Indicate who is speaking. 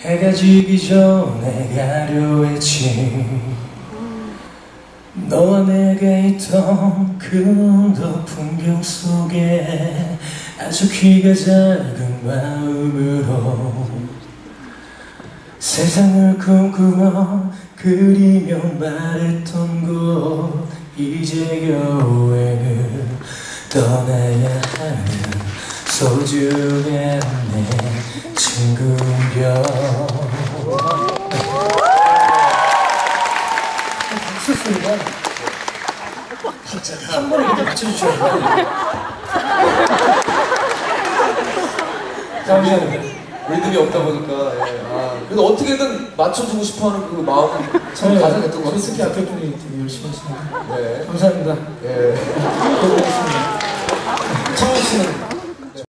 Speaker 1: 해가 지기 전에 가려 했지 너와 내가 있던 그 언덕 풍경 속에 아주 키가 작은 마음으로 세상을 꿈꾸며 그리며 말했던 곳 이제 겨우에는 떠나야 하는 소중한 내 친구여 박수 소리가 한 번에 이렇게 맞춰주셔야 돼요
Speaker 2: 리듬이 없다 보니까 예. 아, 그래도 어떻게든 맞춰주고 싶어하는 그 마음이 참 가져냈던 것
Speaker 1: 솔직히
Speaker 2: 같습니다.
Speaker 1: 아껴분이 되게 열심히 하시는데
Speaker 2: 네.
Speaker 1: 감사합니다
Speaker 2: 예.
Speaker 1: 고생했습니다 창원 씨는